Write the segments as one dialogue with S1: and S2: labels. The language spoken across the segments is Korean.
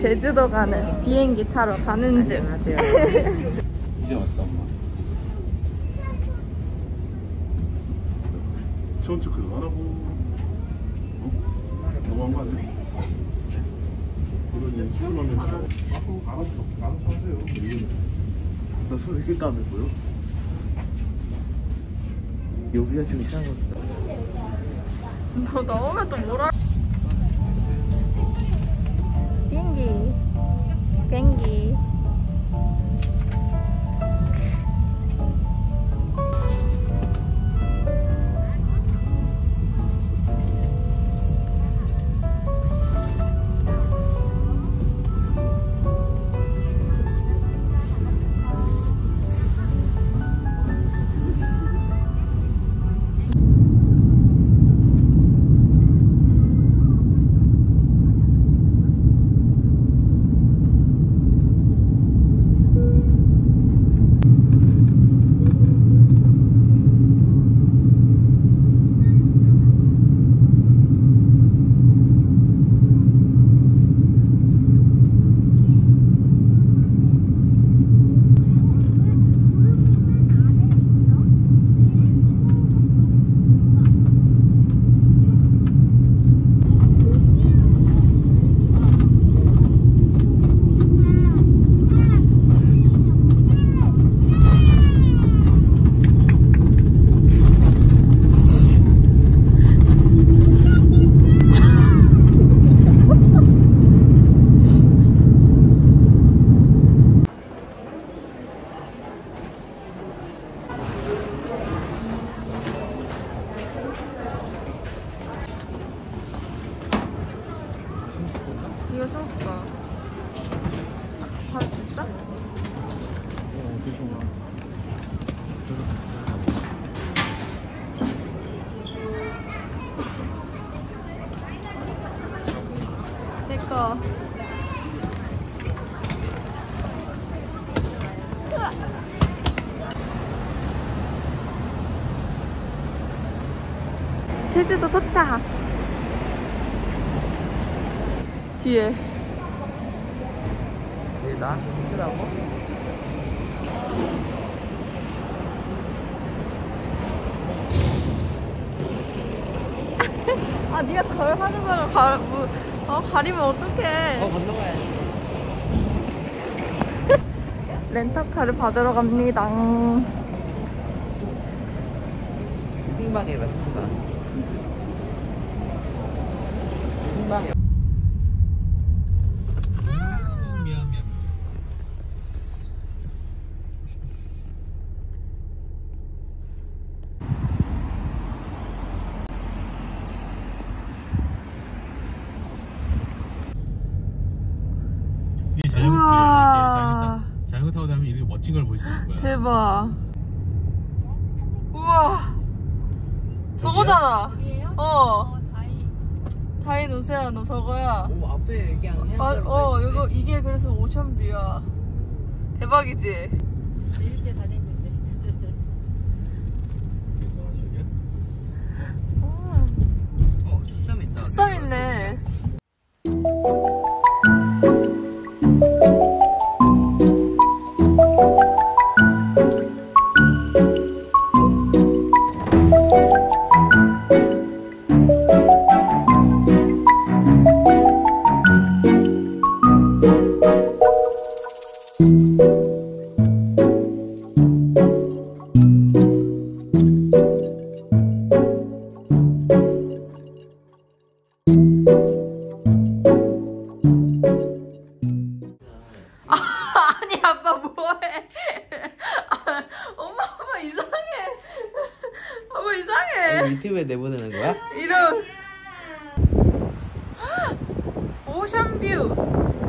S1: 제주도 가는 비행기 타러 가는 중.
S2: 안녕하세요.
S3: 이제 왔다 엄마 처음 척 그거 하라고 어? 너무 한 거 아니야? 술만 내서 하고 알아서 알아서 하세요 이거는
S2: 나손 이렇게 까매 보여? 여기가 좀 이상한 것 같다.
S1: 너 나오면 또 뭐라? 비행기. 제주도 도착. 뒤에
S2: 왜 나한테 힘들라고?
S1: 아 네가 덜 하는 거를 가, 뭐, 어, 가리면 어떡해
S2: 건너가야
S1: 렌터카를 받으러 갑니다
S2: 핑방에 가서 핑방. 핑방에. 미안 미안.
S3: 이게 자전거
S1: 우와.
S3: 이렇게 자전거 타고 다니면 이렇게 멋진 걸 볼 수 있는 거야
S1: 대박. 우와. 저거잖아. 어. 다인 오세아노 저거야.
S2: 오 앞에 그냥 해안
S1: 아, 어 이거 이게 그래서 오션 뷰야. 대박이지?
S4: 이럴 때 다녔는데.
S2: 어 투썸 있다.
S1: 투썸 있네 이상해
S2: 유튜브에 내보내는 거야?
S1: 이런. 오션뷰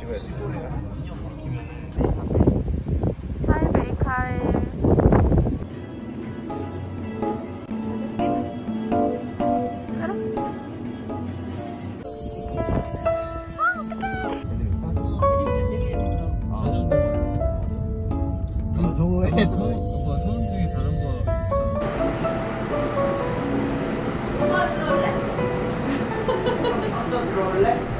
S2: 찍어야 돼.
S1: 타이베이 카레. 저거 해. 들어올래?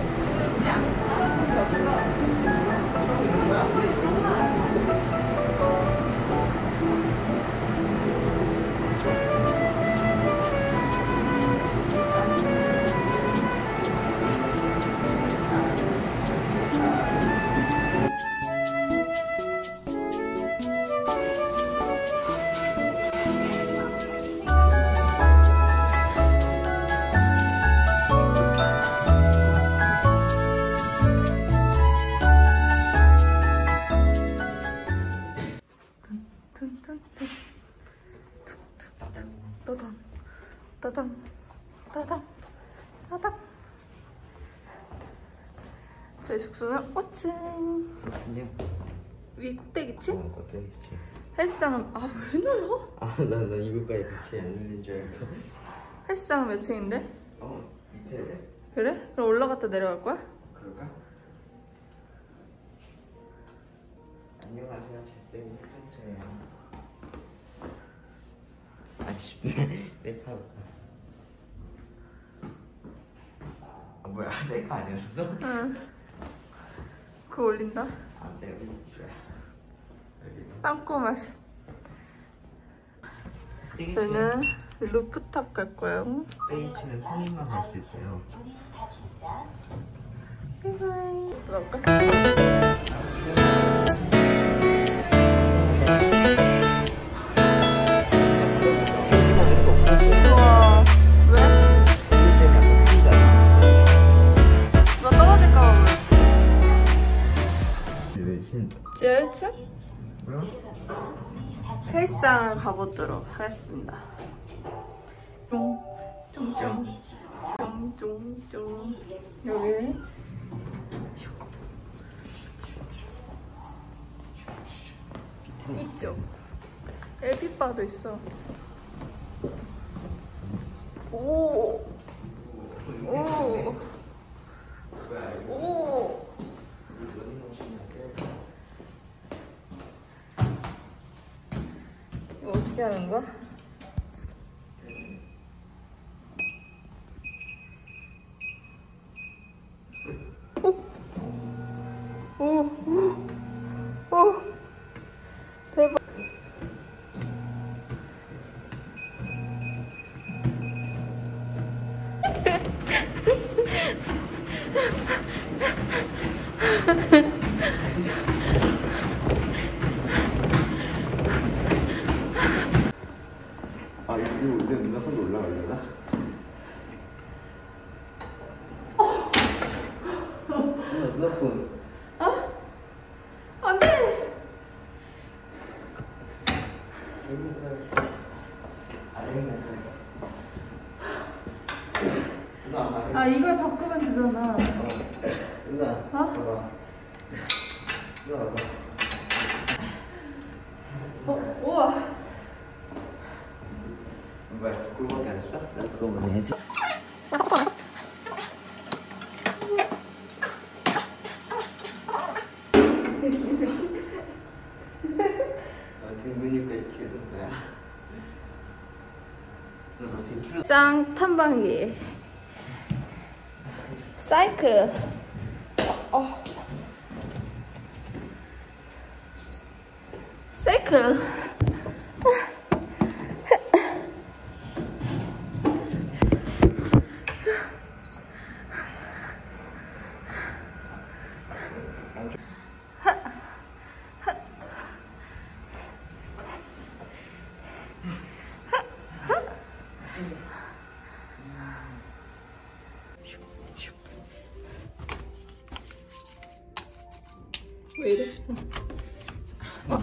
S1: 따당 저희 숙소는 5층
S2: 안녕.
S1: 위 꼭대기층?
S2: 어, 어떻게
S1: 헬스장은 아왜 눌러?
S2: 아, 나, 나 이거까지 같이 안 있는 줄 알고.
S1: 헬스장은 몇 층인데?
S2: 어, 밑에래?
S1: 그래? 그럼 올라갔다 내려갈 거야?
S2: 그럴까? 안녕하세요, 잘생긴 상세예요. 아씨, 내 팔. 아, 뭐야, 셀카 아니었어?
S1: 응 그거 올린다
S2: 안 돼, 올리지 마. 여기.
S1: 땅콩 맛 저희는 루프탑 갈 거예요
S2: 베이치는 성인만 갈 수 있어요.
S1: bye bye 또 나올까? 헬스장을 가보도록 하겠습니다. 쫑 쫑 쫑 쫑쫑쫑 여기. 이쪽. 엘피바도 있어. 오 오. 이거
S2: 근데 누나 손도 올라가려나? 누나, 누나 폰.
S1: 안 돼!
S2: 누나, 안 말해.
S1: 아, 이걸 바꾸면 되잖아.
S2: 누나,
S1: 어?
S2: 봐봐. 누나, 봐봐.
S1: 어, 우와.
S2: 뭐야, 그거밖에 안 했어? 나 그거만 해야지. 어, 등 거야.
S1: 짱 탐방기. 사이클. 어. 사이클. 왜 이래? 어,